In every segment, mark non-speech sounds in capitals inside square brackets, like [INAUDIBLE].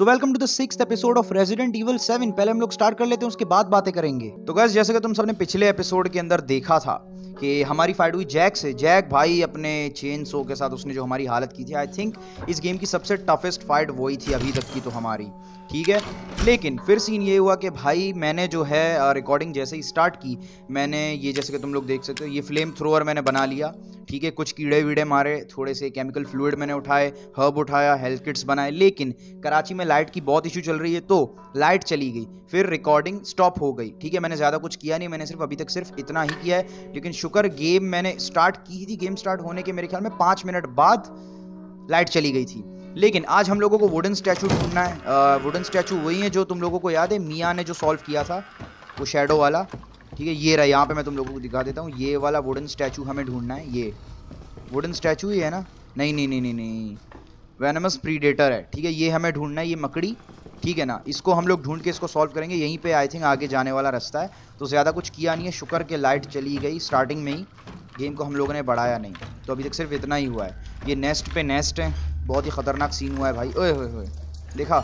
So welcome to the six episode of Resident Evil seven पहले हम लोग start कर लेते हैं, उसके बाद बातें करेंगे। तो गैस जैसे कि तुम सबने पिछले एपिसोड के अंदर देखा था कि हमारी फाइट हुई जैक से। जैक भाई अपने चेन सो के साथ उसने जो हमारी हालत की थी आई थिंक इस गेम की सबसे टफेस्ट फाइट वही थी अभी तक की तो हमारी। ठीक है? लेकिन फिर सीन ये हुआ कि भाई मैंने जो है रिकॉर्डिंग जैसे ही स्टार्ट की, मैंने ये जैसे कि तुम लोग देख सकते हो, ये फ्लेम थ्रोअर मैंने बना लिया। ठीक है? कुछ कीड़े वीड़े मारे, थोड़े से केमिकल फ्लूड मैंने उठाए हर्ब उठाया हेल्थ किट्स बनाए। लेकिन कराची में लाइट की बहुत इशू चल रही है तो लाइट चली गई। फिर रिकॉर्डिंग स्टॉप हो गई। ठीक है? मैंने ज़्यादा कुछ किया नहीं, मैंने सिर्फ़ अभी तक सिर्फ़ इतना ही किया है, लेकिन शुक्र गेम मैंने स्टार्ट की थी, गेम स्टार्ट होने के मेरे ख्याल में पाँच मिनट बाद लाइट चली गई थी। लेकिन आज हम लोगों को वुडन स्टैचू ढूंढना है। वुडन स्टैचू वही है जो तुम लोगों को याद है, मियाँ ने जो सॉल्व किया था, वो शेडो वाला। ठीक है, ये रहा, यहाँ पे मैं तुम लोगों को दिखा देता हूँ। ये वाला वुडन स्टैचू हमें ढूंढना है, ये। वुडन स्टैचू ही है ना? नहीं नहीं नहीं नहीं नहीं। वेनमस प्रीडेटर है। ठीक है, ये हमें ढूंढना है, ये मकड़ी। ठीक है ना? इसको हम लोग ढूंढ के इसको सॉल्व करेंगे। यहीं पे आई थिंक आगे जाने वाला रास्ता है। तो ज़्यादा कुछ किया नहीं है। शुक्र के लाइट चली गई स्टार्टिंग में ही। गेम को हम लोगों ने बढ़ाया नहीं। तो अभी तक सिर्फ़ इतना ही हुआ है। ये नेस्ट पे नेस्ट है। बहुत ही ख़तरनाक सीन हुआ है भाई। ओए होए होए देखा?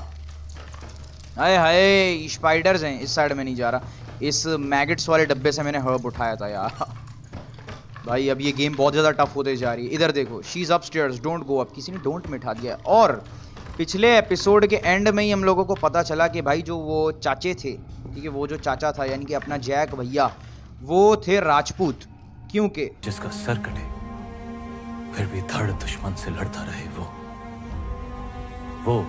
हाय हाय। स्पाइडर्स हैं। इस साइड में नहीं जा रहा। इस मैगट्स वाले डब्बे से मैंने हर्ब उठाया था यार। भाई, अब ये गेम बहुत ज़्यादा टफ होते जा रही है। इधर देखो। She is upstairs don't go up किसी ने डोंट मिठा दिया और पिछले एपिसोड के एंड में ही हम लोगों को पता चला कि भाई जो वो चाचे थे ठीक है वो जो चाचा था यानी कि अपना जैक भैया वो थे राजपूत। क्योंकि जिसका सर कटे फिर भी धड़ दुश्मन से लड़ता रहे वो। वो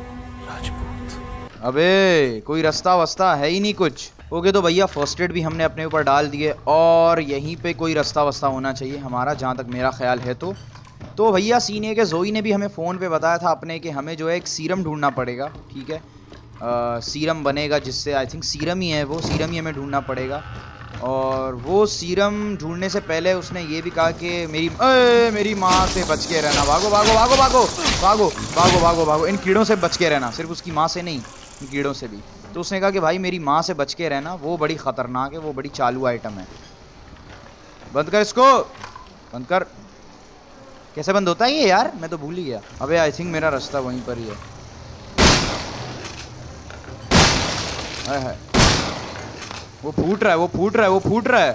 राजपूत। अबे कोई रास्ता वस्ता है ही नहीं कुछ। ओके तो भैया फ़र्स्ट एड भी हमने अपने ऊपर डाल दिए और यहीं पे कोई रास्ता वस्ता होना चाहिए। हमारा जहाँ तक मेरा ख्याल है तो। तो भैया सीन कि जोई ने भी हमें फ़ोन पे बताया था अपने कि हमें जो है एक सीरम ढूंढना पड़ेगा ठीक है? आ, सीरम बनेगा जिससे आई थिंक सीरम ही है वो सीरम ही हमें ढूंढना पड़ेगा। और वो सीरम ढूँढने से पहले उसने ये भी कहा कि मेरी ए, मेरी माँ से बच के रहना। भागो भागो भागो भागो भागो भागो भागो भागो इन कीड़ों से बच के रहना सिर्फ़ उसकी माँ से नहीं इन कीड़ों से भी। तो उसने कहा कि भाई मेरी माँ से बच के रहना वो बड़ी ख़तरनाक है वो बड़ी चालू आइटम है। बंद कर इसको बंद कर। कैसे बंद होता है ये यार? मैं तो भूल ही गया। अबे आई थिंक मेरा रास्ता वहीं पर ही है। है, है। वो फूट रहा है वो फूट रहा है वो फूट रहा है।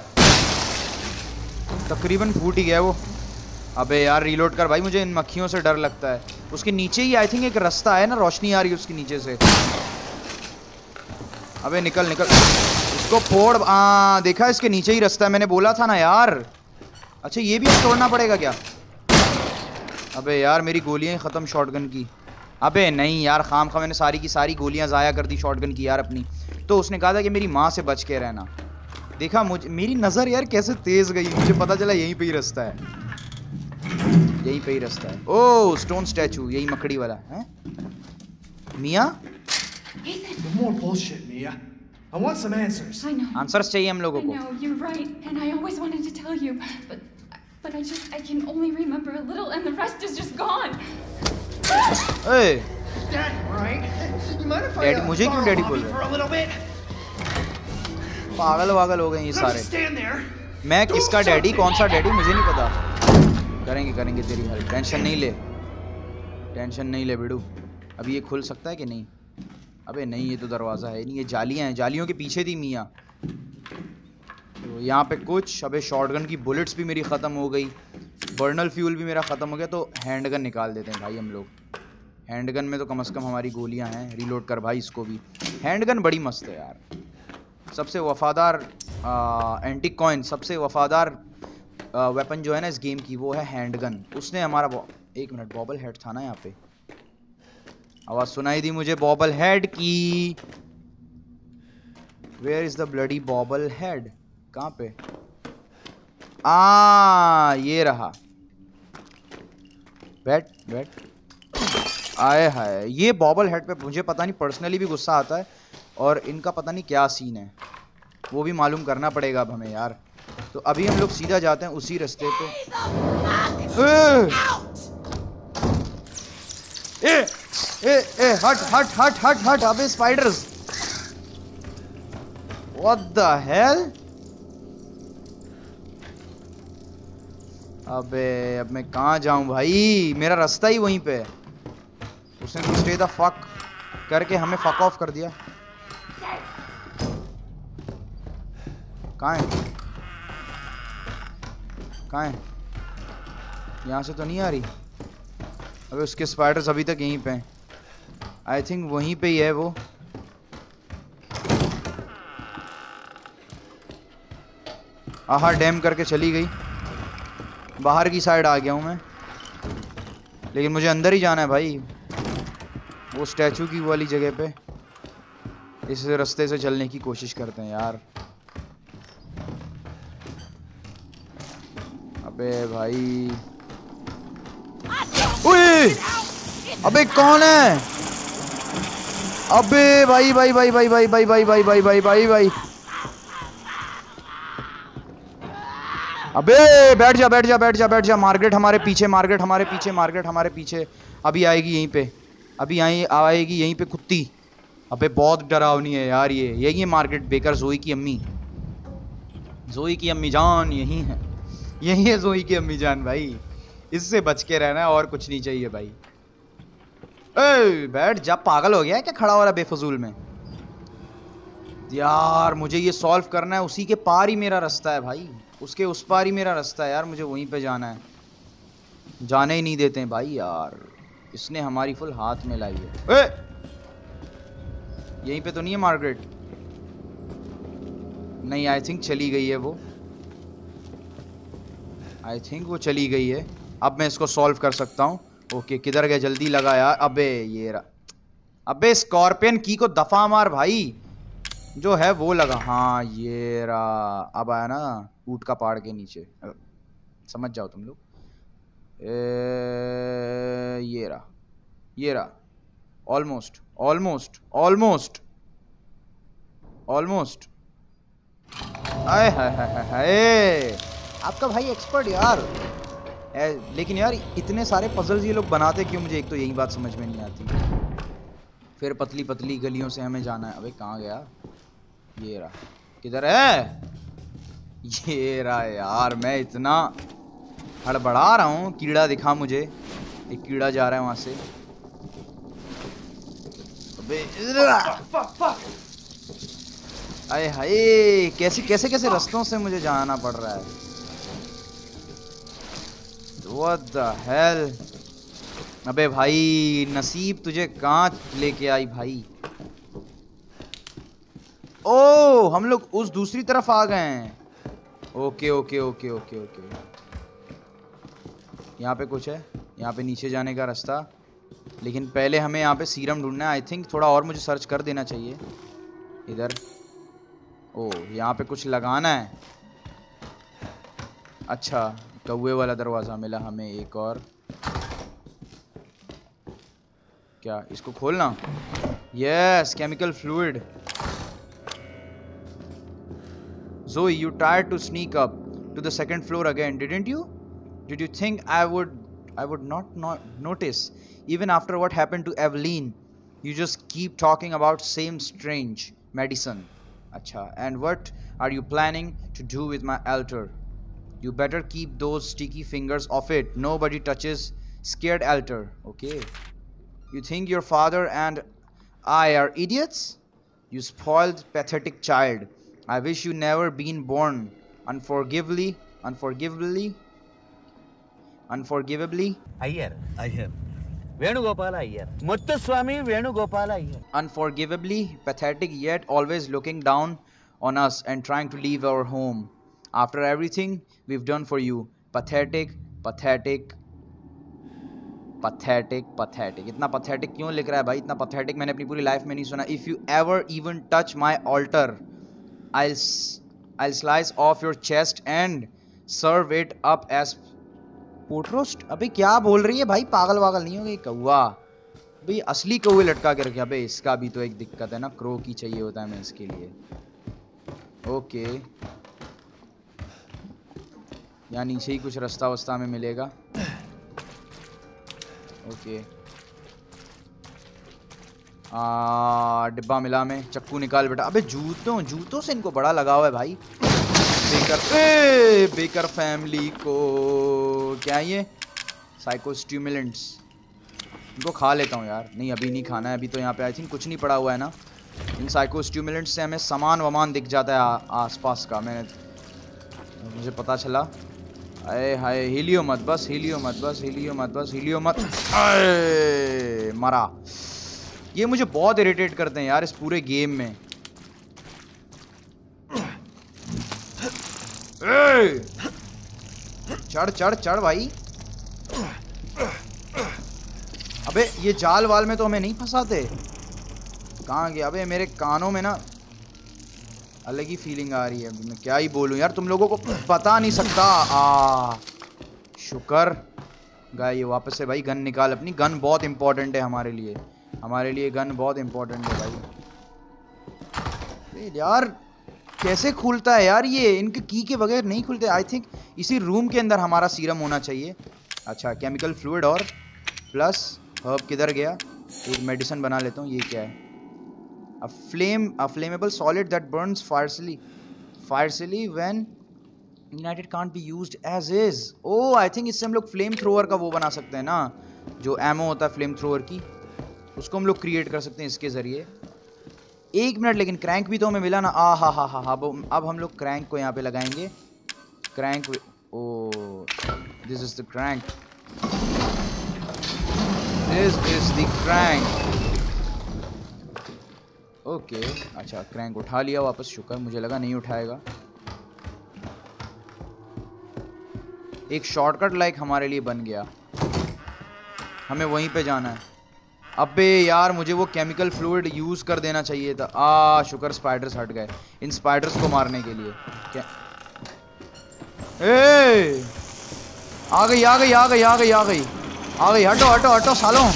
तकरीबन फूट ही गया वो। अबे यार रीलोड कर। भाई मुझे इन मक्खियों से डर लगता है। उसके नीचे ही आई थिंक एक रास्ता है ना रोशनी आ रही है उसके नीचे से। अबे निकल निकल। इसको फोड़। आ देखा इसके नीचे ही रास्ता है। मैंने बोला था ना यार। अच्छा ये भी तोड़ना पड़ेगा क्या? अबे यार मेरी गोलियाँ ही ख़त्म शॉटगन की। अबे नहीं यार खाम खा मैंने सारी की सारी गोलियाँ ज़ाया कर दी शॉटगन की यार अपनी। तो उसने कहा था कि मेरी माँ से बच के रहना। देखा मुझे मेरी नज़र यार कैसे तेज़ गई मुझे पता चला यहीं पे ही रास्ता है। यहीं पे ही रास्ता है। ओ स्टोन स्टैचू यही मकड़ी वाला है? मियाँ? No more bullshit, Mia. I want some answers. I know. Answers चाहिए हम लोगों को। know, you're right, and I always wanted to tell you, but but I just I can only remember a little and the rest is just gone. A Dad, right? You mind if I Daddy, uh, मुझे क्यों Bobby बोल रहे for a little bit? पागल वागल हो गए ये सारे. मैं किसका डैडी कौन सा डैडी मुझे नहीं पता करेंगे करेंगे तेरी हेल्प टेंशन नहीं ले टेंशन नहीं ले बिडू अभी ये खुल सकता है कि नहीं अबे नहीं ये तो दरवाज़ा है नहीं ये जालियाँ हैं जालियों के पीछे थी मियाँ तो यहाँ पे कुछ, अबे शॉटगन की बुलेट्स भी मेरी ख़त्म हो गई बर्नल फ्यूल भी मेरा ख़त्म हो गया तो हैंडगन निकाल देते हैं भाई हम लोग। हैंडगन में तो कम अज़ कम हमारी गोलियाँ हैं रीलोड कर भाई इसको भी। हैंडगन बड़ी मस्त है यार। सबसे वफादार एंटी कॉइन सबसे वफादार वेपन जो है ना इस गेम की, वो है हैंडगन उसने हमारा एक मिनट बॉबल हेड था ना यहाँ पे। आवाज़ सुनाई दी मुझे बॉबल हेड की। Where is the bloody bobble head कहाँ पे? आ ये रहा। बैट बैट आए हाय। ये बॉबल हेड पे मुझे पता नहीं पर्सनली भी गुस्सा आता है और इनका पता नहीं क्या सीन है। वो भी मालूम करना पड़ेगा अब हमें यार। तो अभी हम लोग सीधा जाते हैं उसी रास्ते पे! ए! ए ए हट हट हट हट हट, अबे स्पाइडर्स व्हाट द हेल अबे, अब मैं कहाँ जाऊँ भाई? मेरा रास्ता ही वहीं पे है। उसने तो स्टे द फक करके हमें फक ऑफ़ कर दिया। कहाँ है? कहाँ है? यहाँ से तो नहीं आ रही। अबे, उसके स्पाइडर्स अभी तक यहीं पे हैं। आई थिंक वहीं पे ही है वो। आहा, डैम करके चली गई। बाहर की साइड आ गया हूँ मैं लेकिन मुझे अंदर ही जाना है भाई वो स्टैचू की वाली जगह पे इस रास्ते से चलने की कोशिश करते हैं यार अबे भाई ओए अबे कौन है अबे भाई भाई भाई भाई भाई भाई भाई भाई भाई भाई भाई भाई अबे बैठ जा बैठ जा बैठ जा बैठ जा। मार्केट हमारे पीछे मार्केट हमारे पीछे मार्केट हमारे पीछे। अभी आएगी यहीं पे। अभी आई आएगी यहीं पे कुत्ती। अबे बहुत डरावनी है यार ये। यही है मार्केट बेकर जोई की अम्मी। जोई की अम्मी जान यही है। यही है जोई की अम्मी जान भाई। इससे बच के रहना और कुछ नहीं चाहिए भाई। ए, बैठ जा। पागल हो गया क्या खड़ा हो रहा बेफजूल में? यार मुझे ये सॉल्व करना है उसी के पार ही मेरा रास्ता है भाई। उसके उस पार ही मेरा रास्ता है यार, मुझे वहीं पे जाना है। जाने ही नहीं देते हैं भाई यार। इसने हमारी फुल हाथ में लाई है। ए! यहीं पे तो नहीं है मार्गरेट? नहीं आई थिंक चली गई है वो। आई थिंक वो चली गई है। अब मैं इसको सॉल्व कर सकता हूँ। ओके किधर गया? जल्दी लगा यार। अबे, ये रहा अबे स्कॉर्पियन की को दफ़ा मार भाई। जो है वो लगा। हाँ ये रहा अब आया ना। ऊट का पहाड़ के नीचे। समझ जाओ तुम लोग। ये रहा। ये रहा। ऑलमोस्ट ऑलमोस्ट ऑलमोस्ट ऑलमोस्ट आए हाय हाय हाय आपका भाई एक्सपर्ट यार। ए, लेकिन यार इतने सारे पजल्स ये लोग बनाते क्यों? मुझे एक तो यही बात समझ में नहीं आती। फिर पतली पतली गलियों से हमें जाना है। अबे कहाँ गया? ये रहा। किधर है? ये रहा यार मैं इतना हड़बड़ा रहा हूँ कीड़ा दिखा मुझे। एक कीड़ा जा रहा है वहाँ से। अबे हाय कैसे कैसे कैसे रास्तों से मुझे जाना पड़ रहा है? What the hell? अबे भाई नसीब तुझे कहाँ लेके आई भाई? ओ हम लोग उस दूसरी तरफ़ आ गए हैं। Okay okay okay okay okay. यहाँ पे कुछ है। यहाँ पे नीचे जाने का रास्ता। लेकिन पहले हमें यहाँ पे सीरम ढूंढना है। आई थिंक थोड़ा और मुझे सर्च कर देना चाहिए। इधर। ओ, यहाँ पे कुछ लगाना है। अच्छा कौए वाला दरवाज़ा मिला हमें एक और। क्या, इसको खोलना? Yes chemical fluid Zoe, you tried to sneak up to the second floor again, didn't you? Did you think I would I would not, not notice even after what happened to Evelyn? You just keep talking about same strange medicine. Acha. And what are you planning to do with my altar? You better keep those sticky fingers off it. Nobody touches scared altar. Okay. You think your father and I are idiots? You spoiled, pathetic child. I wish you never been born. Unforgivably, unforgivably, unforgivably. Ayer, Ayer. Venugopala Ayer. Muttaswamy Venugopala Ayer. Unforgivably pathetic, yet always looking down on us and trying to leave our home. After everything we've done for you. Pathetic, pathetic, pathetic, pathetic. इतना pathetic क्यों लिख रहा है भाई इतना pathetic मैंने अपनी पूरी लाइफ में नहीं सुना If you ever even touch my altar, I'll I'll slice off your chest and serve it up as pot roast अबे क्या बोल रही है भाई? पागल वागल नहीं हो गई? कौआ भाई असली कौए लटका के रखे। अबे इसका भी तो एक दिक्कत है ना। क्रो की चाहिए होता है मैं इसके लिए। ओके यहाँ नीचे ही कुछ रास्ता वस्ता में मिलेगा। ओके डिब्बा मिला में चक्कू निकाल बेटा। अबे जूतों जूतों से इनको बड़ा लगाव है भाई। बेकर, ए, बेकर फैमिली को, क्या ये? साइको स्टिमुलेंट्स इनको खा लेता हूँ यार। नहीं, अभी नहीं खाना है, अभी तो यहाँ पे आई थिंक कुछ नहीं पड़ा हुआ है ना। इन साइको स्ट्यूमुलेंट से हमें सामान वामान दिख जाता है आसपास का। मैंने, मुझे पता चला। अरे हाय, हिलियो मत, बस हिलियो मत, बस हिलियो मत, बस हिलियो मत। अरे, मरा। ये मुझे बहुत इरिटेट करते हैं यार इस पूरे गेम में। चढ़ चढ़ चढ़ भाई। अबे ये जाल वाल में तो हमें नहीं फंसाते। कहाँ गया? अबे मेरे कानों में ना अलग ही फीलिंग आ रही है। मैं क्या ही बोलूँ यार तुम लोगों को पता नहीं सकता। आ शुक्र। गाय ये वापस से भाई गन निकाल। अपनी गन बहुत इंपॉर्टेंट है हमारे लिए। हमारे लिए गन बहुत इंपॉर्टेंट है भाई। यार, कैसे खुलता है यार ये? इनके की के बगैर नहीं खुलते। आई थिंक इसी रूम के अंदर हमारा सीरम होना चाहिए। अच्छा केमिकल फ्लूड और प्लस हर्ब किधर गया? एक मेडिसिन बना लेता हूँ, ये क्या है? A flame a flammable solid that burns fiercely fiercely when ignited can't be used as is oh I think इससे हम लोग फ्लेम थ्रोअर का वो बना सकते हैं ना, जो एमओ होता है फ्लेम थ्रोअर की। उसको हम लोग क्रिएट कर सकते हैं इसके ज़रिए। एक मिनट, लेकिन क्रैंक भी तो हमें मिला ना। आ, हा हा हा हा, अब हम लोग क्रैंक को यहाँ पे लगाएँगे। Crank oh this is the crank this is the crank okay अच्छा क्रैंक उठा लिया वापस, शुक्र, मुझे लगा नहीं उठाएगा। एक शॉर्टकट लाइक हमारे लिए बन गया। हमें वहीं पे जाना है। अबे यार, मुझे वो केमिकल फ्लूड यूज़ कर देना चाहिए था। आ, शुक्र स्पाइडर्स हट गए। इन स्पाइडर्स को मारने के लिए। क्या? ए! आ गई आ गई आ गई आ गई आ गई। आ गई, हटो हटो हटो, सालों।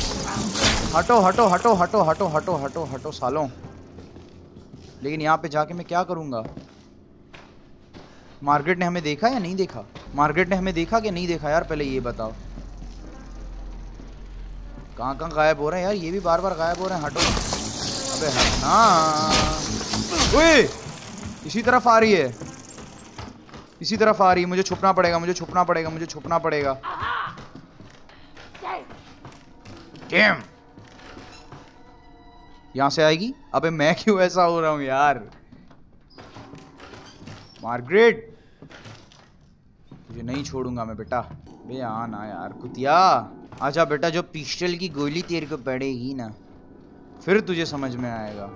हटो हटो हटो हटो हटो हटो हटो हटो, सालों। लेकिन यहाँ पे जाके मैं क्या करूँगा? मार्केट ने हमें देखा या नहीं देखा? मार्केट ने हमें देखा कि नहीं देखा? यार, पहले ये बताओ। कहाँ कहाँ गायब हो रहे हैं यार? ये भी बार बार गायब हो रहे हैं, हटो। अबे हटना। ओए! इसी तरफ़ आ रही है। इसी तरफ़ आ रही है। मुझे छुपना पड़ेगा, मुझे छुपना पड़ेगा, मुझे छुपना पड़ेगा। Damn. यहाँ से आएगी? अबे मैं क्यों ऐसा हो रहा हूँ यार? मार्गरेट! तुझे नहीं छोड़ूँगा मैं बेटा। बे आना यार, कुतिया। आजा बेटा, जो पिस्टल की गोली तेरे को पड़ेगी ना, फिर तुझे समझ में आएगा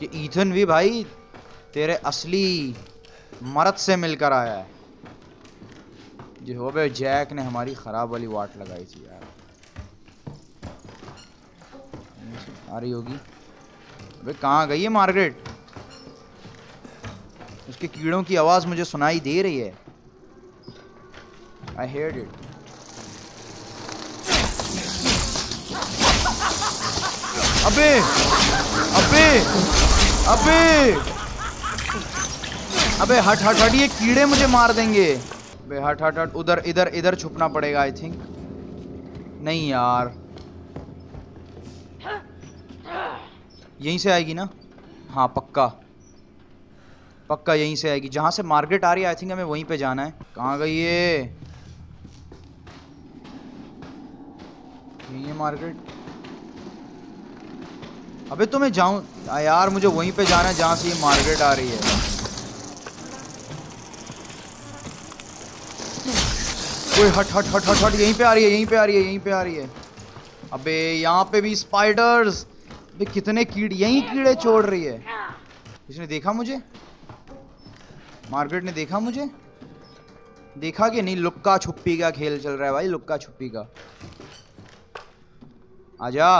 कि ईथन भी भाई तेरे असली मरद से मिलकर आया है। जो बे, जैक ने हमारी ख़राब वाली वाट लगाई थी यार। आ रही होगी। अबे कहाँ गई है मार्गरेट? उसके कीड़ों की आवाज़ मुझे सुनाई दे रही है। आई हेयर इट अबे अबे अबे। अबे, हट हट हट, ये कीड़े मुझे मार देंगे। अबे, हट हट हट, उधर, इधर इधर छुपना पड़ेगा आई थिंक नहीं यार। यहीं से आएगी ना? हाँ पक्का। पक्का यहीं से आएगी। जहाँ से मार्केट आ रही है आई थिंक हमें वहीं पे जाना है। कहाँ गई ये? यही है मार्केट। अबे तो मैं जाऊँ। यार, मुझे वहीं पे जाना है जहाँ से ये मार्केट आ रही है। कोई हट हट हट हट हट, यहीं पे आ रही है, यहीं पे आ रही है, यहीं पे आ रही है। अबे, यहाँ पे भी स्पाइडर्स अबे, कितने कीड़े, यहीं कीड़े छोड़ रही है। इसने देखा मुझे? मार्केट ने देखा मुझे? देखा कि नहीं? लुक्का छुप्पी का खेल चल रहा है भाई, लुक्का छुप्पी का। आजा।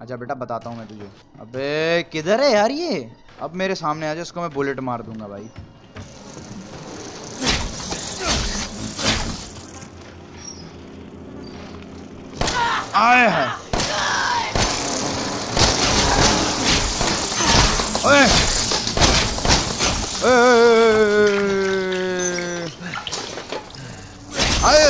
आजा बेटा बताता हूँ मैं तुझे। अबे, किधर है यार ये? अब मेरे सामने आ जाए इसको मैं बुलेट मार दूँगा भाई। आए है। ओए आए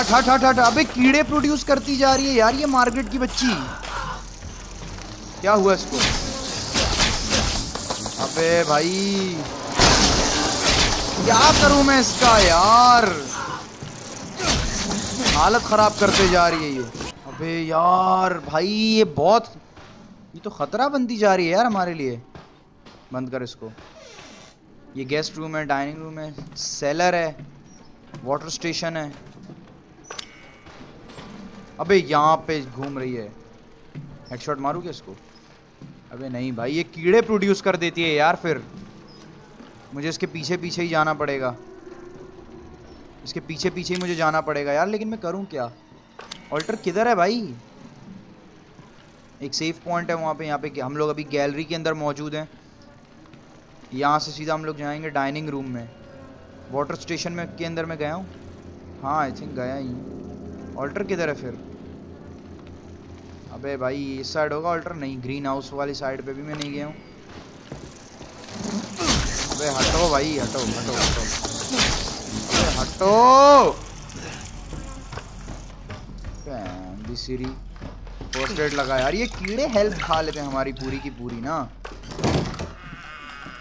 हट हट हट हट अबे कीड़े प्रोड्यूस करती जा रही है यार, ये मार्केट की बच्ची। क्या हुआ इसको? अबे भाई, क्या करूँ मैं इसका यार? हालत ख़राब करते जा रही है ये। अबे यार, भाई, ये बहुत, ये तो ख़तरा बनती जा रही है यार हमारे लिए। बंद कर इसको। ये गेस्ट रूम है डाइनिंग रूम है सेलर है वाटर स्टेशन है। अबे यहाँ पे घूम रही है। हेडशॉट मारू क्या इसको? अबे नहीं भाई, ये कीड़े प्रोड्यूस कर देती है यार फिर। मुझे इसके पीछे पीछे ही जाना पड़ेगा। इसके पीछे पीछे ही मुझे जाना पड़ेगा यार, लेकिन मैं करूँ क्या? ऑल्टर किधर है भाई? एक सेफ़ पॉइंट है वहाँ पे, यहाँ पे हम लोग अभी गैलरी के अंदर मौजूद हैं। यहाँ से सीधा हम लोग जाएँगे डाइनिंग रूम में। वाटर स्टेशन में के अंदर मैं गया हूँ? हाँ आई थिंक गया ही हूँ। ऑल्टर किधर है फिर? अबे भाई, इस साइड होगा ऑल्टर नहीं ग्रीन हाउस वाली साइड पे भी मैं नहीं गया हूँ। अबे हटो भाई, हटो हटो हटो। अबे हटो! सीरी फ़र्स्ट एड लगा यार, ये कीड़े हेल्प खा लेते हैं हमारी पूरी की पूरी ना।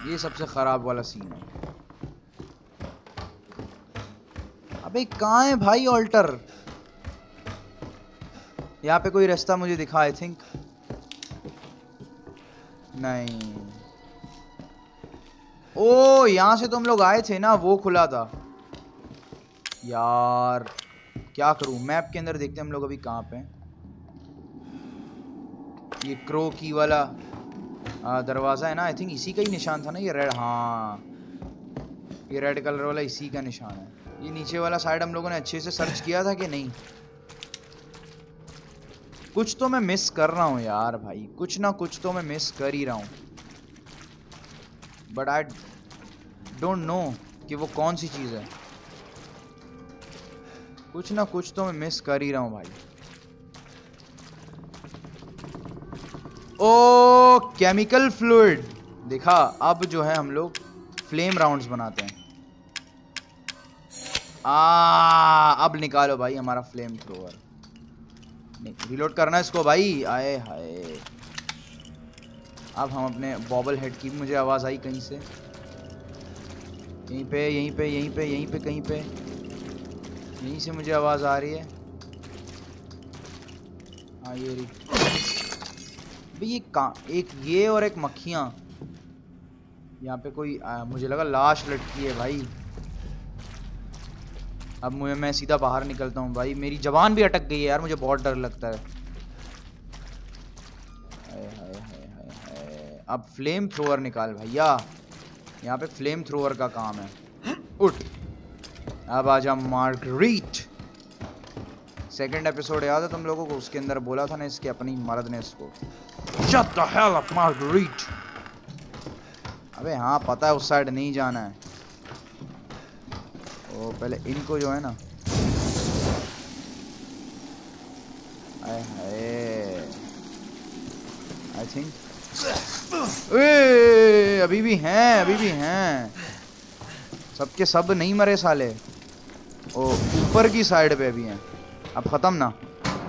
ये सबसे खराब वाला सीन है। अबे कहाँ है भाई ऑल्टर यहाँ पे कोई रास्ता मुझे दिखा आई थिंक नहीं। ओ यहाँ से तो हम लोग आए थे ना, वो खुला था। यार, क्या करूँ? मैप के अंदर देखते हैं हम लोग अभी कहाँ पे ये क्रो की वाला दरवाज़ा है ना? आई थिंक इसी का ही निशान था ना ये रेड हाँ। ये रेड कलर वाला इसी का निशान है। ये नीचे वाला साइड हम लोगों ने अच्छे से सर्च किया था कि नहीं? कुछ तो मैं मिस कर रहा हूँ यार भाई। कुछ ना कुछ तो मैं मिस कर ही रहा हूँ। बट आई डोंट नो कि वो कौन सी चीज़ है। कुछ ना कुछ तो मैं मिस कर ही रहा हूँ भाई। ओ केमिकल फ्लूड देखा, अब जो है हम लोग फ्लेम राउंड्स बनाते हैं। आ, अब निकालो भाई हमारा फ्लेम थ्रोवर रिलोड करना है इसको भाई। आए हाय। अब हम अपने बॉबल हेड की मुझे आवाज़ आई कहीं से। यहीं पे यहीं पे यहीं पे यहीं पे कहीं पे। यहीं से मुझे आवाज़ आ रही है। हाँ ये रही। ये का एक ये और एक मक्खियाँ। यहाँ पे कोई आ, मुझे लगा लाश लटकी है भाई। अब मुझे मैं सीधा बाहर निकलता हूँ भाई। मेरी जवान भी अटक गई है यार मुझे बहुत डर लगता है। अब फ्लेम थ्रोअर निकाल भैया। यहाँ पे फ्लेम थ्रोअर का काम है। उठ। अब आजा मार्गरीट। सेकंड एपिसोड याद है तुम लोगों को? उसके अंदर बोला था ना इसके अपनी मर्द ने इसको Shut the hell up, Marguerite! अबे हाँ पता है उस साइड नहीं जाना है। ओ पहले इनको जो है ना। आए हाय। आई थिंक अभी भी हैं, अभी भी हैं। सबके सब नहीं मरे साले। ओ, ऊपर की साइड पे अभी हैं। अब खत्म ना।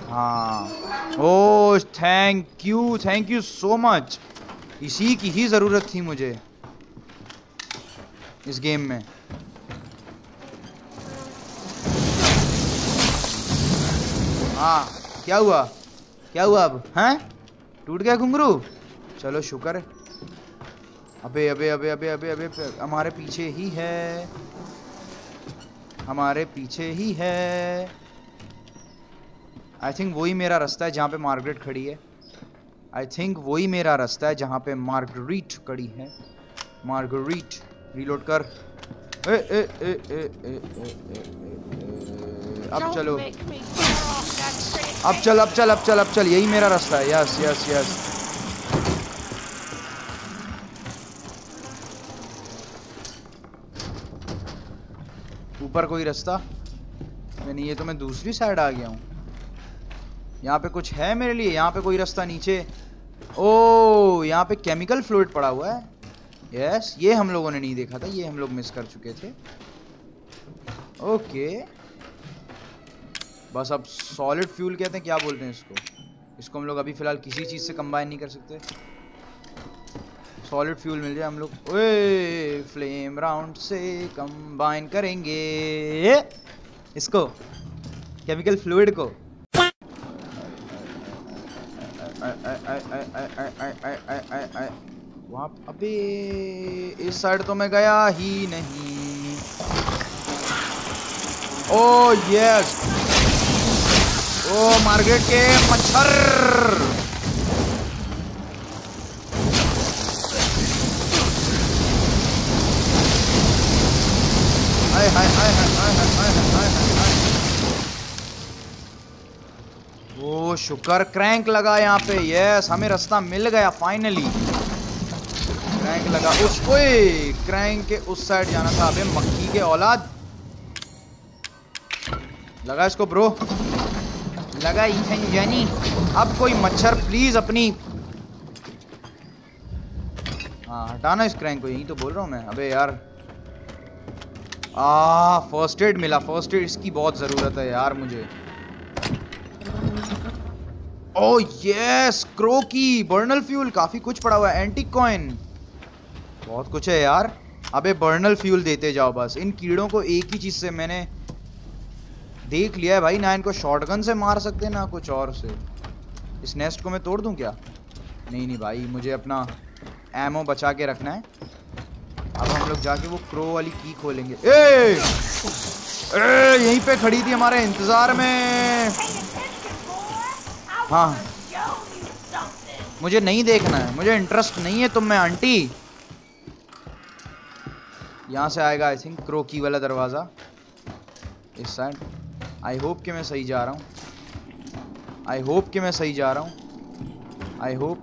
हाँ। ओ thank you thank you so much इसी की ही ज़रूरत थी मुझे। इस गेम में। हाँ। क्या हुआ? क्या हुआ अब? हैं? टूट गया घुंगरू चलो, शुक्र है। अबे अबे अबे अबे अबे अबे हमारे पीछे ही है। हमारे पीछे ही है। आई थिंक वही मेरा रास्ता है जहाँ पे मार्गरेट खड़ी है। आई थिंक वही मेरा रास्ता है जहाँ पे मार्गरीट खड़ी है। मार्गरीट रीलोड कर। ए ए ए ए ए ए ए ए अब चलो। अब चल अब चल अब चल अब चल यही मेरा रास्ता है। यस यस यस ऊपर कोई रास्ता? नहीं ये तो मैं दूसरी साइड आ गया हूँ। यहाँ पे कुछ है मेरे लिए? यहाँ पे कोई रास्ता नीचे? ओ यहाँ पे केमिकल फ्लूड पड़ा हुआ है। यस ये हम लोगों ने नहीं देखा था ये हम लोग मिस कर चुके थे। ओके बस अब सॉलिड फ्यूल कहते हैं, क्या बोलते हैं इसको? इसको हम लोग अभी फ़िलहाल किसी चीज़ से कंबाइन नहीं कर सकते। सॉलिड फ्यूल मिल जाए हम लोग। ओए फ्लेम राउंड से कंबाइन करेंगे। इसको केमिकल फ्लूइड को। वहाँ अबे, इस साइड तो मैं गया ही नहीं। ओ यस ओ, मार्केट के मच्छर। हाय हाय हाय हाय हाय हाय हाय हाय हाय ओ, शुक्र, क्रैंक लगा यहाँ पे। यस हमें रास्ता मिल गया फाइनली क्रैंक लगा उस, ओए, क्रैंक के उस साइड जाना था। अबे, मक्खी के औलाद। लगा इसको ब्रो लगा जैनी अब कोई मच्छर प्लीज़ अपनी हाँ हटाना इस क्रैंक को, यही तो बोल रहा हूँ मैं। अबे यार। आ फ़र्स्ट एड मिला फ़र्स्ट एड इसकी बहुत ज़रूरत है यार मुझे। ओ यस क्रो की बर्नल फ्यूल काफ़ी कुछ पड़ा हुआ है एंटी कॉइन बहुत कुछ है यार। अबे बर्नल फ्यूल देते जाओ बस। इन कीड़ों को एक ही चीज़ से मैंने देख लिया है भाई, ना इनको शॉटगन से मार सकते, ना कुछ और से। इस नेस्ट को मैं तोड़ दूँ क्या? नहीं नहीं भाई, मुझे अपना एमओ बचा के रखना है। अब हम लोग जाके वो क्रो वाली की खोलेंगे। ए! ए, यहीं पे खड़ी थी हमारे इंतज़ार में। हाँ। मुझे नहीं देखना है, मुझे इंटरेस्ट नहीं है तुम में, आंटी। यहाँ से आएगा आई थिंक क्रो की वाला दरवाज़ा। इस साइड आई होप कि मैं सही जा रहा हूँ। आई होप कि मैं सही जा रहा हूँ। आई होप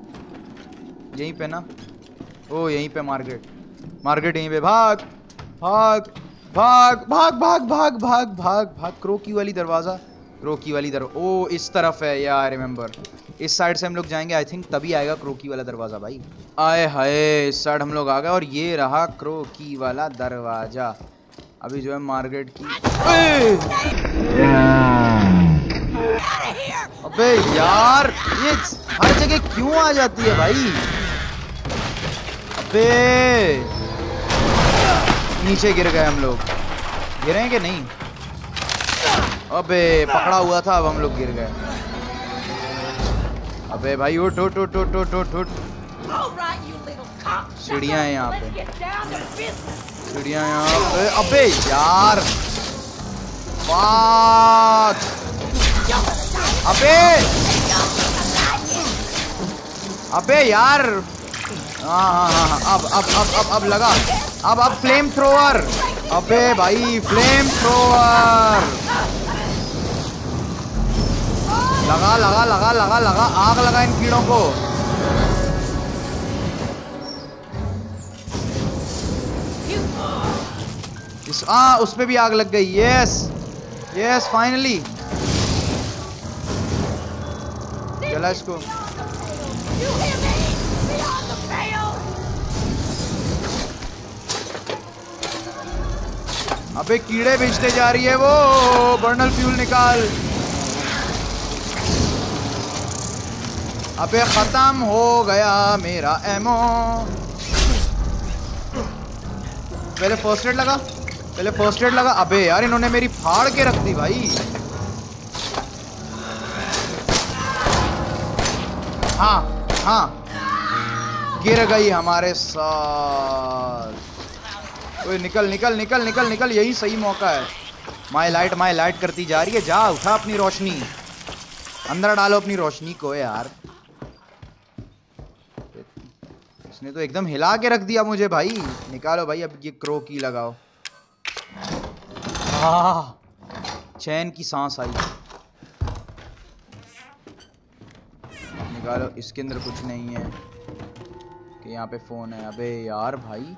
यहीं पे ना? ओ, यहीं पे मार्केट मार्केट यहीं पे। भाग भाग भाग भाग भाग भाग भाग भाग भाग। क्रोकी वाली दरवाज़ा, क्रोकी वाली दर, ओ, इस तरफ़ है, या आई रिमेंबर इस साइड से हम लोग जाएँगे आई थिंक तभी आएगा क्रोकी वाला दरवाज़ा, भाई। आए हाय, इस साइड हम लोग आ गए, और ये रहा क्रोकी वाला दरवाज़ा। अभी जो है मार्केट की अबे यार ये हर जगह क्यों आ जाती है भाई? अबे। नीचे गिर गए हम लोग। गिरे कि नहीं? अबे पकड़ा हुआ था अब हम लोग गिर गए। अबे भाई उठ उठ उठ उठ उठ उठ उठ। सीढ़ियाँ हैं यहाँ पे। सीढ़ियाँ यहाँ पे। अबे यार। बात। अबे। अबे यार। हाँ हाँ हाँ हाँ अब अब अब अब अब लगा। अब अब फ्लेम थ्रोअर अबे भाई फ्लेम थ्रोअर लगा लगा लगा लगा लगा। आग लगा इन कीड़ों को। इस आ उस पे भी आग लग गई। यस यस फाइनली चला इसको। अबे कीड़े बेचते जा रही है वो। बर्नल फ्यूल निकाल। अबे खत्म हो गया मेरा एमओ पहले फ़र्स्ट एड लगा। पहले फ़र्स्ट एड लगा। अबे यार, इन्होंने मेरी फाड़ के रख दी भाई। हाँ हाँ। गिर गई हमारे साथ। ओए, निकल निकल निकल निकल निकल। यही सही मौका है। माई लाइट माई लाइट करती जा रही है। जा, उठा अपनी रोशनी। अंदर डालो अपनी रोशनी को यार। इसने तो एकदम हिला के रख दिया मुझे भाई। निकालो भाई, अब ये क्रो की लगाओ। चैन की सांस आई। निकालो इसके अंदर कुछ नहीं है। कि यहाँ पे फ़ोन है। अबे यार भाई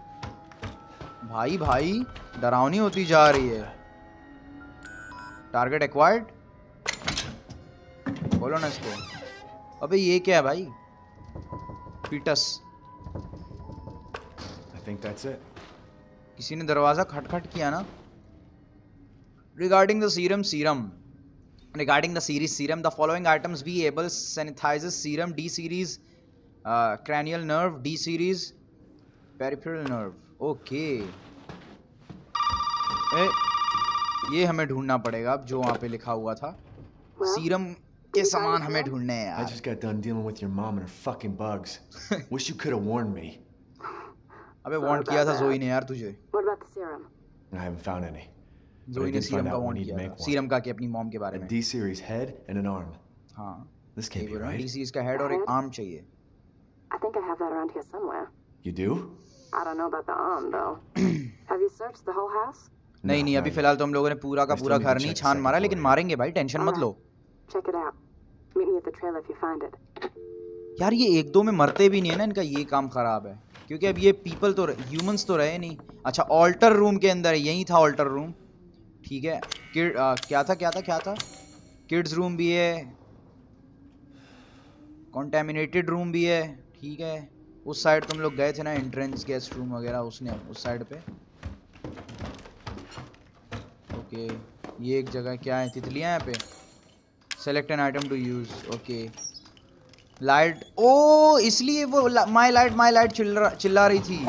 भाई भाई डरावनी होती जा रही है। टारगेट एक्वायर्ड बोलो ना इसको। अबे ये क्या है भाई? Fetus I think that's it. किसी ने दरवाज़ा खटखट किया ना? Regarding the serum serum regarding the series serum the following items be able sanitizes serum d series uh, cranial nerve d series peripheral nerve okay ए ये हमें ढूंढना पड़ेगा अब जो वहाँ पे लिखा हुआ था सीरम के सामान हमें ढूँढने हैं I यार just got done dealing with your mom and her fucking bugs. Wish you could have warned me. अबे वांट किया था जोई ने यार तुझे What about the serum? I haven't found any. जोई ने सीरम का वांट किया सीरम का कि अपनी मॉम के बारे में D series head and an arm हाँ this can be right D series का हेड और एक आर्म चाहिए I think I have that around here somewhere you do I don't know about the arm though have you searched the whole house नहीं नहीं अभी फ़िलहाल तो हम लोगों ने पूरा का पूरा घर नहीं छान मारा लेकिन मारेंगे भाई टेंशन मत लो। यार ये एक दो में मरते भी नहीं है ना इनका ये काम खराब है। क्योंकि अब ये पीपल तो ह्यूमंस तो रहे नहीं। अच्छा ऑल्टर रूम के अंदर यही था ऑल्टर रूम ठीक है। किड क्या था क्या था क्या था? किड्स रूम भी है। कॉन्टेमिनेटेड रूम भी है। ठीक है। उस साइड तुम लोग गए थे ना एंट्रेंस गेस्ट रूम वगैरह उसने, उस साइड पे। ओके ये एक जगह क्या है? तितलियाँ यहाँ पे। Select an item to use okay light oh, इसलिए वो माई लाइट माई लाइट चिल्ला चिल्ला रही थी।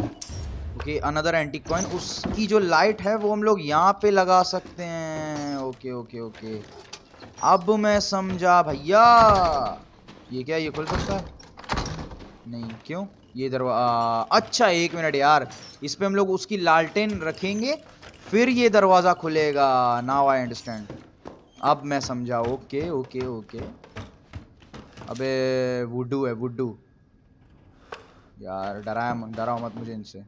ओके अनदर एंटी कॉइन उसकी जो लाइट है, वो हम लोग यहाँ पे लगा सकते हैं। ओके ओके ओके अब मैं समझा, भैया! ये क्या, ये खुल सकता है? नहीं, क्यों? ये दरवा अच्छा एक मिनट यार। इस पर हम लोग उसकी लालटेन रखेंगे, फिर ये दरवाज़ा खुलेगा। नाउ आई अंडरस्टैंड अब मैं समझा ओके ओके ओके अबे वुडू है वुडू यार, डराया डराओ मत मुझे इनसे।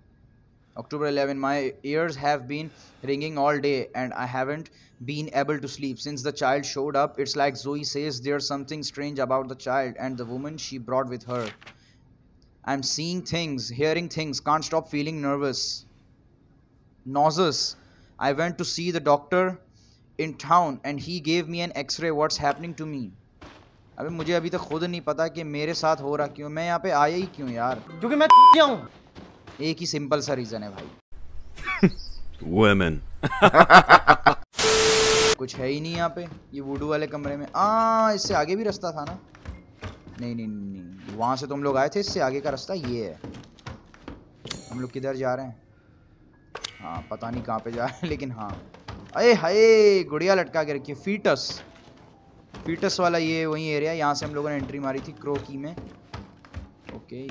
October 11 my ears have been ringing all day and I haven't been able to sleep since the child showed up it's like Zoe says there's something strange about the child and the woman she brought with her I'm seeing things hearing things can't stop feeling nervous nauseous I went to see the doctor in town and he gave me an x-ray what's happening to me अबे मुझे अभी तक खुद नहीं पता कि मेरे साथ हो रहा क्यों मैं यहाँ पे आया ही क्यों यार क्योंकि मैं चूतिया हूँ एक ही सिंपल सा रीजन है भाई। Women. कुछ है ही नहीं यहाँ पे ये वुडू वाले कमरे में। आ इससे आगे भी रास्ता था ना? नहीं नहीं नहीं, नहीं। वहाँ से तुम लोग आए थे इससे आगे का रास्ता ये है। हम लोग किधर जा रहे हैं? हाँ पता नहीं कहाँ पे जा रहे हैं लेकिन हाँ। अरे हाय गुड़िया लटका के रखी फीटस फीटस वाला ये वही एरिया यहाँ से हम लोगों ने एंट्री मारी थी क्रोकी में। ओके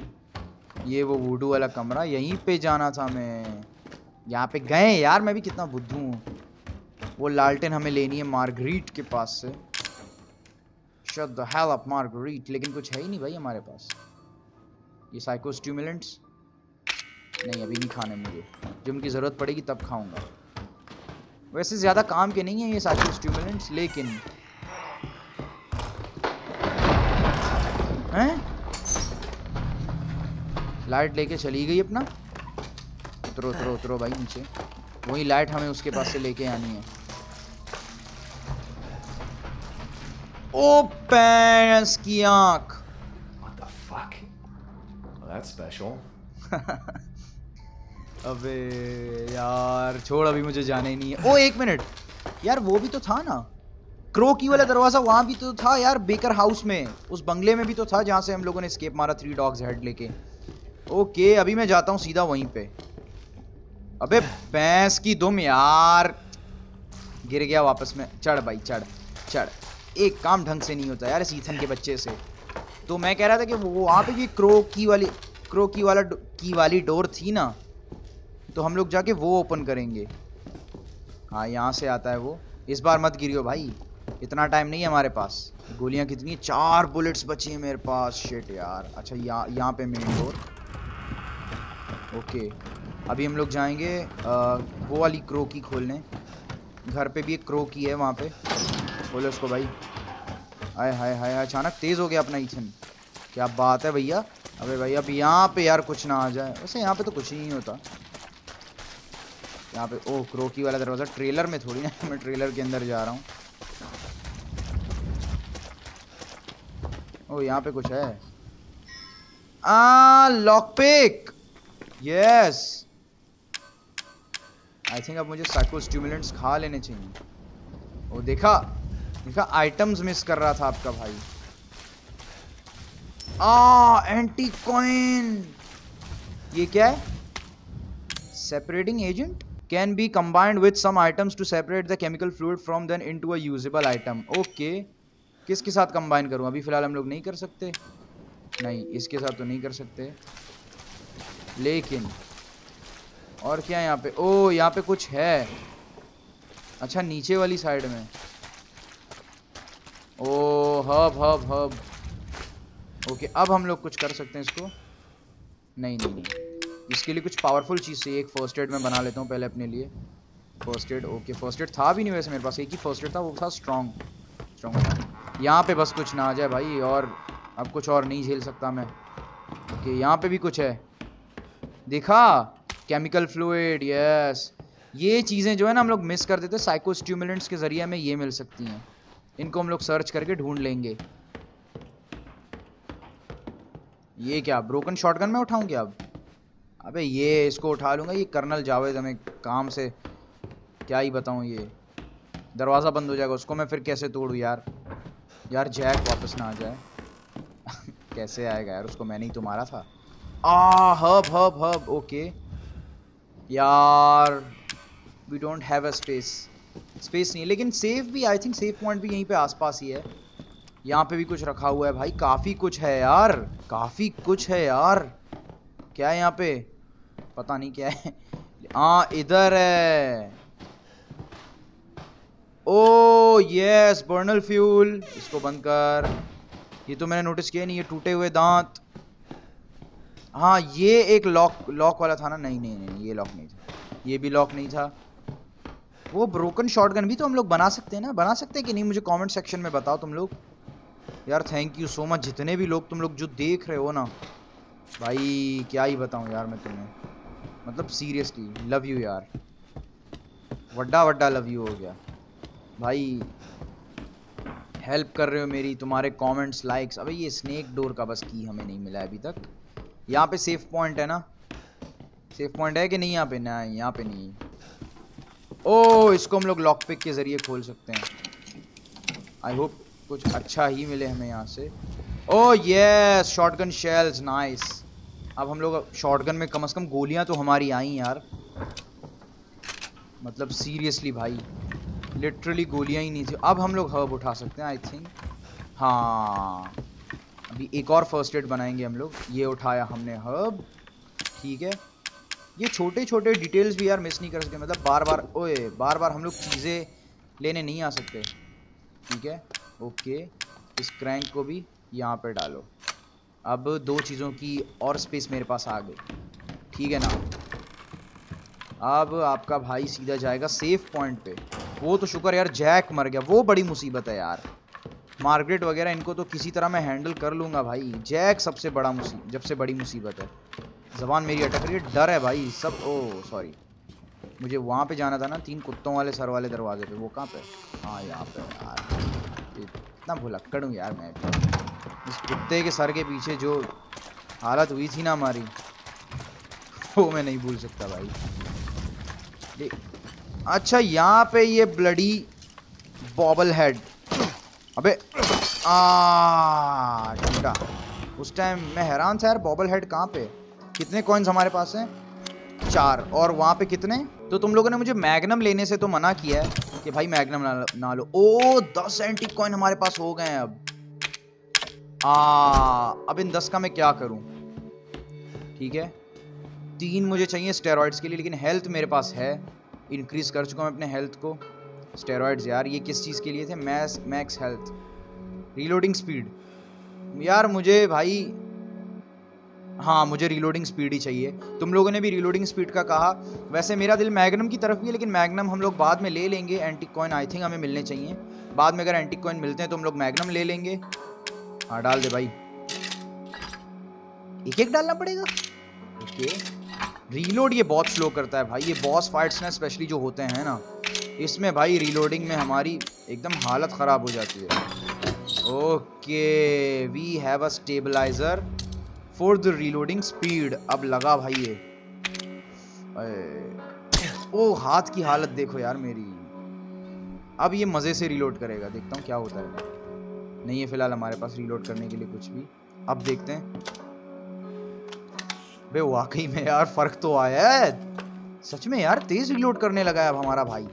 ये वो वुडू वाला कमरा, यहीं पे जाना था मैं। यहाँ पे गए यार, मैं भी कितना बुद्धू हूँ। वो लालटेन हमें लेनी है मार्गरीट के पास से। Shut the hell up Marguerite. लेकिन कुछ है ही नहीं भाई हमारे पास। ये साइको स्टिमुलेंट्स नहीं, अभी नहीं खाने मुझे। जब उनकी ज़रूरत पड़ेगी तब खाऊँगा। वैसे ज़्यादा काम के नहीं है ये साइको स्टिमुलेंट्स लेकिन हैं? लाइट लेके चली गई अपना। उतरो उतरो उतरो भाई नीचे। वही लाइट हमें उसके पास से लेके आनी है। ओ पैंस की आँख। [LAUGHS] अबे यार छोड़ अभी मुझे जाने ही नहीं है। ओ एक मिनट। यार वो भी तो था ना। क्रो की वाला दरवाज़ा वहाँ भी तो था यार बेकर हाउस में। उस बंगले में भी तो था जहाँ से हम लोगों ने स्केप मारा थ्री डॉग्स हेड लेके। ओके, अभी मैं जाता हूँ सीधा वहीं पे। अबे, भैंस की दुम यार। गिर गया वापस में। चढ़ भाई, चढ़ चढ़। एक काम ढंग से नहीं होता यार इस ईथन के बच्चे से। तो मैं कह रहा था कि वो, वहाँ पे भी क्रो की वाली क्रो की वाला की वाली डोर थी ना तो हम लोग जाके वो ओपन करेंगे। हाँ यहाँ से आता है वो। इस बार मत गिरियो भाई। इतना टाइम नहीं है हमारे पास। गोलियाँ कितनी चार बुलेट्स बची हैं मेरे पास। शेट यार। अच्छा यहाँ यहाँ पे मेन डोर ओके। अभी हम लोग जाएँगे अ, वो वाली क्रो की खोलने। घर पे भी एक क्रो की है वहाँ पे। बोले उसको भाई। हाय हाय हाय हाय, अचानक तेज़ हो गया अपना ईथन। क्या बात है भैया। अबे भाई अब यहाँ पे यार कुछ ना आ जाए। वैसे यहाँ पे तो कुछ ही नहीं होता। यहाँ पे ओ क्रोकी वाला दरवाज़ा। ट्रेलर में थोड़ी ना मैं ट्रेलर के अंदर जा रहा हूँ। ओ यहाँ पे कुछ है। आ lock pick yes I think अब मुझे साइको स्टिमुलेंट्स खा लेने चाहिए। ओ, देखा? देखा आइटम्स मिस कर रहा था आपका भाई। आ एंटी कॉइन ये क्या है? Separating agent can be combined with some items to separate the chemical fluid from then into a usable item. Okay. किसके साथ कंबाइन करूँ? अभी फ़िलहाल हम लोग नहीं कर सकते। नहीं, इसके साथ तो नहीं कर सकते। लेकिन, और क्या यहाँ पे? ओ, यहाँ पे कुछ है। अच्छा नीचे वाली साइड में। ओ, हब हब हब। ओके, अब हम लोग कुछ कर सकते हैं इसको। नहीं नहीं इसके लिए कुछ पावरफुल चीज़ चाहिए। एक फ़र्स्ट एड मैं बना लेता हूँ पहले अपने लिए। First aid okay first aid था भी नहीं वैसे मेरे पास। एक ही फ़र्स्ट एड था, वो था स्ट्रॉन्ग स्ट्रॉन्ग यहाँ पे बस कुछ ना आ जाए भाई, और अब कुछ और नहीं झेल सकता मैं। ओके, यहाँ पे भी कुछ है। देखा? केमिकल फ्लूइड यस ये चीज़ें जो है ना हम लोग मिस कर देते साइको स्ट्यूमुलेंट्स के ज़रिए हमें ये मिल सकती हैं। इनको हम लोग सर्च करके ढूंढ लेंगे। ये क्या ब्रोकन शॉटगन में उठाऊं क्या अब? अबे ये इसको उठा लूँगा, ये कर्नल जावेद हमें काम से क्या ही बताऊँ ये? दरवाज़ा बंद हो जाएगा, उसको मैं फिर कैसे तोड़ूँ यार? यार जैक वापस ना आ जाए। [LAUGHS] कैसे आएगा यार, उसको मैंने ही तो मारा था। आ हब हब हब ओके यार we don't have a space space नहीं लेकिन सेफ़ भी आई थिंक सेफ़ पॉइंट भी यहीं पे आसपास ही है। यहाँ पे भी कुछ रखा हुआ है भाई, काफ़ी कुछ है यार, काफ़ी कुछ है यार। क्या है यहाँ पे? पता नहीं क्या है। हाँ इधर है। ओ यस बर्नल फ्यूल इसको बंद कर। ये तो मैंने नोटिस किया नहीं ये टूटे हुए दांत। हाँ ये एक लॉक लॉक वाला था ना? नहीं नहीं नहीं, ये लॉक नहीं था। ये भी लॉक नहीं था। वो ब्रोकन शॉटगन भी तो हम लोग बना सकते हैं ना? बना सकते हैं कि नहीं? मुझे कमेंट सेक्शन में बताओ तुम लोग। यार थैंक यू सो मच जितने भी लोग तुम लोग जो देख रहे हो ना, भाई, क्या ही बताऊँ यार मैं तुम्हें। मतलब सीरियसली लव यू यार। वड्डा वड्डा लव यू हो गया। भाई हेल्प कर रहे हो मेरी, तुम्हारे कमेंट्स लाइक्स अबे, ये स्नेक डोर का बस की हमें नहीं मिला अभी तक। यहाँ पे सेफ़ पॉइंट है ना? सेफ़ पॉइंट है कि नहीं यहाँ पे? ना, यहाँ पे नहीं। ओ इसको हम लोग लॉक पिक के ज़रिए खोल सकते हैं। आई होप कुछ अच्छा ही मिले हमें यहाँ से। ओ ये शॉटगन शेल्स नाइस अब हम लोग शॉटगन में कम से कम गोलियाँ तो हमारी आई यार। मतलब सीरियसली भाई लिटरली गोलियाँ ही नहीं थी। अब हम लोग हर्ब उठा सकते हैं आई थिंक हाँ। अभी एक और फ़र्स्ट एड बनाएँगे हम लोग। ये उठाया हमने हब। ठीक है। ये छोटे छोटे डिटेल्स भी यार मिस नहीं कर सकते। मतलब बार बार ओए बार बार हम लोग चीज़ें लेने नहीं आ सकते। ठीक है? ओके इस क्रैंक को भी यहाँ पर डालो। अब दो चीज़ों की और स्पेस मेरे पास आ गई। ठीक है ना? अब आपका भाई सीधा जाएगा सेफ़ पॉइंट पे। वो तो शुक्र यार जैक मर गया। वो बड़ी मुसीबत है यार। मार्गरेट वगैरह इनको तो किसी तरह मैं हैंडल कर लूँगा भाई। जैक सबसे बड़ा मुसीबत जब से बड़ी मुसीबत है। जबान मेरी अटक रही है, डर है भाई, सब, ओ सॉरी मुझे वहाँ पे जाना था ना, तीन कुत्तों वाले, सर वाले दरवाजे पे। वो कहाँ पे? हाँ यहाँ पे, यार। इतना भुलक्कड़ हूँ यार मैं। इस कुत्ते के सर के पीछे जो हालत हुई थी ना हमारी, वो मैं नहीं भूल सकता भाई। अच्छा यहाँ पे ये ब्लडी बॉबल हेड अबे आ उस टाइम मैं हैरान था यार बॉबल हेड कहाँ पे? कितने कॉइन्स हमारे पास हैं? चार। और वहाँ पे कितने? तो तुम लोगों ने मुझे मैगनम लेने से तो मना किया है कि भाई मैगनम ना, ना लो। ओ दस एंटिक कॉइन हमारे पास हो गए हैं अब। आ अब इन दस का मैं क्या करूँ? ठीक है? तीन मुझे चाहिए स्टेरॉइड्स के लिए लेकिन हेल्थ मेरे पास है। इंक्रीज कर चुका हूँ अपने हेल्थ को। स्टेरॉइड्स यार, ये किस चीज़ के लिए थे? Mass max health reloading speed यार, मुझे भाई हाँ मुझे रीलोडिंग स्पीड ही चाहिए। तुम लोगों ने भी रीलोडिंग स्पीड का कहा। वैसे मेरा दिल मैगनम की तरफ़ भी है, लेकिन मैगनम हम लोग बाद में ले लेंगे। एंटिक कॉइन आई थिंक हमें मिलने चाहिए। बाद में अगर एंटिक कॉइन मिलते हैं तो हम लोग मैगनम ले लेंगे। हाँ डाल दे भाई। एक एक डालना पड़ेगा। ओके। रीलोड ये बहुत स्लो करता है भाई। ये बॉस फाइट्स ना स्पेशली जो होते हैं ना। इसमें भाई रीलोडिंग में हमारी एकदम हालत ख़राब हो जाती है। Okay we have a stabiliser for the reloading speed अब लगा भाई ये। ओ, हाथ की हालत देखो यार मेरी। अब ये मज़े से रीलोड करेगा। देखता हूँ क्या होता है। नहीं है फ़िलहाल हमारे पास रीलोड करने के लिए कुछ भी। अब देखते हैं। बे वाकई में यार, फ़र्क तो आया है। सच में यार, तेज रिलोड करने लगा है अब हमारा भाई।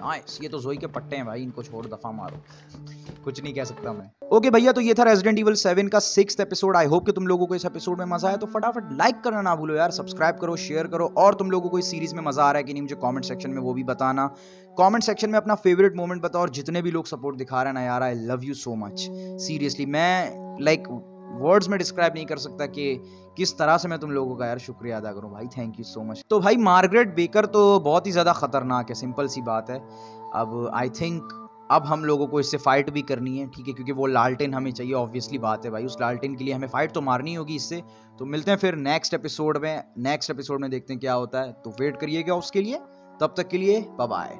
नाइस ये तो जोई के पट्टे हैं भाई, इनको छोड़ दफ़ा मारो। कुछ नहीं कह सकता मैं। ओके okay भैया तो ये था रेजिडेंट इवल 7 का सिक्स एपिसोड आई होप कि तुम लोगों को इस एपिसोड में मज़ा आया तो फटाफट लाइक करना ना भूलो यार सब्सक्राइब करो शेयर करो, और तुम लोगों को इस सीरीज़ में मज़ा आ रहा है कि नहीं, मुझे कमेंट सेक्शन में वो भी बताना। कमेंट सेक्शन में अपना फेवरेट मोमेंट बताओ, और जितने भी लोग सपोर्ट दिखा रहे हैं ना यार I love you so much seriously मैं लाइक वर्ड्स में डिस्क्राइब नहीं कर सकता कि किस तरह से मैं तुम लोगों का यार शुक्रिया अदा करूँ। भाई थैंक यू सो मच तो भाई मार्गरेट बेकर तो बहुत ही ज़्यादा ख़तरनाक है सिंपल सी बात है। अब आई थिंक अब हम लोगों को इससे फाइट भी करनी है, ठीक है, क्योंकि वो लालटेन हमें चाहिए ऑब्वियसली बात है भाई। उस लालटेन के लिए हमें फाइट तो मारनी होगी इससे। तो मिलते हैं फिर नेक्स्ट एपिसोड में। नेक्स्ट एपिसोड में देखते हैं क्या होता है। तो वेट करिएगा उसके लिए। तब तक के लिए बाय